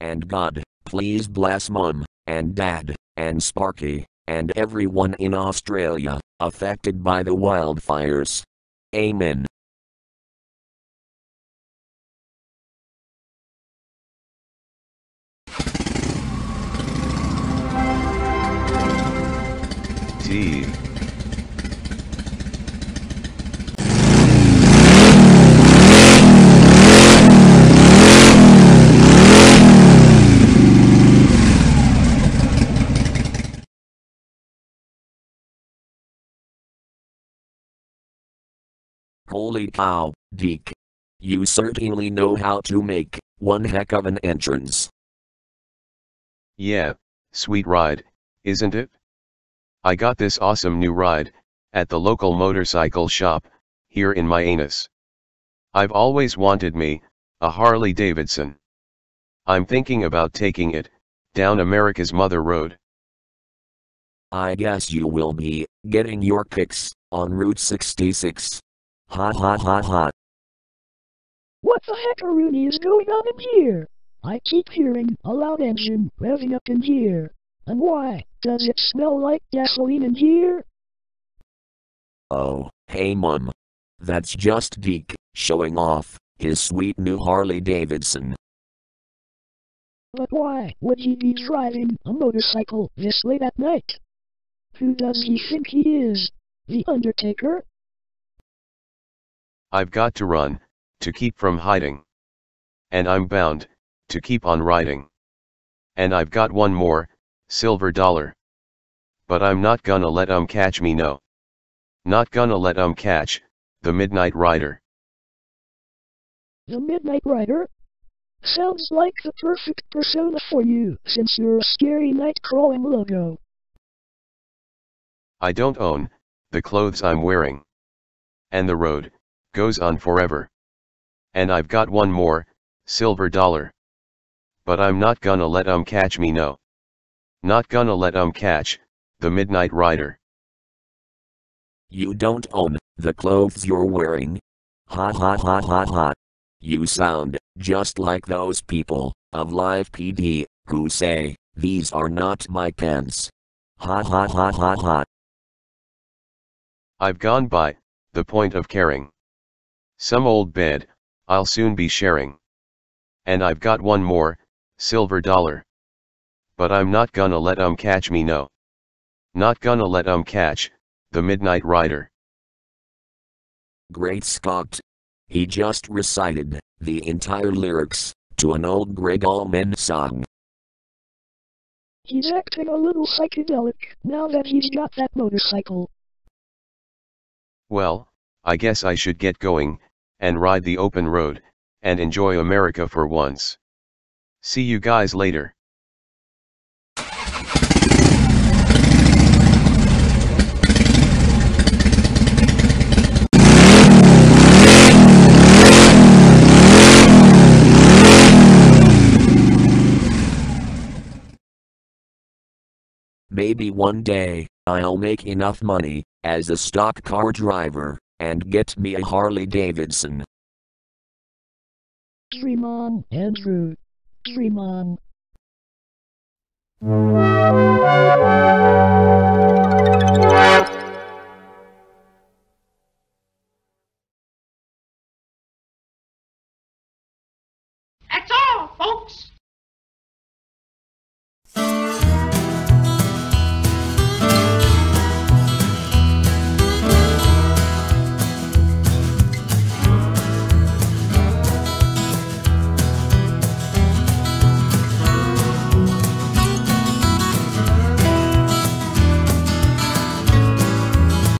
and God, please bless Mum, and Dad, and Sparky, and everyone in Australia affected by the wildfires. Amen. T. Holy cow, Deke. You certainly know how to make one heck of an entrance. Yeah, sweet ride, isn't it? I got this awesome new ride, at the local motorcycle shop, here in my anus. I've always wanted me, a Harley Davidson. I'm thinking about taking it, down America's Mother Road. I guess you will be getting your kicks on Route 66. Ha ha ha ha. What the heck Rooney is going on in here? I keep hearing a loud engine revving up in here. And why does it smell like gasoline in here? Oh, hey mum. That's just Deke showing off his sweet new Harley Davidson. But why would he be driving a motorcycle this late at night? Who does he think he is? The Undertaker? I've got to run, to keep from hiding. And I'm bound, to keep on riding. And I've got one more, silver dollar. But I'm not gonna let 'em catch me no. Not gonna let 'em catch, the Midnight Rider. The Midnight Rider? Sounds like the perfect persona for you, since you're a scary night-crawling logo. I don't own, the clothes I'm wearing. And the road, goes on forever. And I've got one more, silver dollar. But I'm not gonna let 'em catch me no. Not gonna let let 'em catch, the Midnight Rider. You don't own the clothes you're wearing. Ha ha ha ha ha. You sound just like those people of Live PD who say, These are not my pants. Ha ha ha ha ha. I've gone by, the point of caring. Some old bed, I'll soon be sharing. And I've got one more, silver dollar. But I'm not gonna let 'em catch me no. Not gonna let 'em catch, the Midnight Rider. Great Scott. He just recited the entire lyrics to an old Gregg Allman song. He's acting a little psychedelic now that he's got that motorcycle. Well, I guess I should get going, and ride the open road, and enjoy America for once. See you guys later. Maybe one day, I'll make enough money as a stock car driver and get me a Harley Davidson. Dream on, Andrew. Dream on.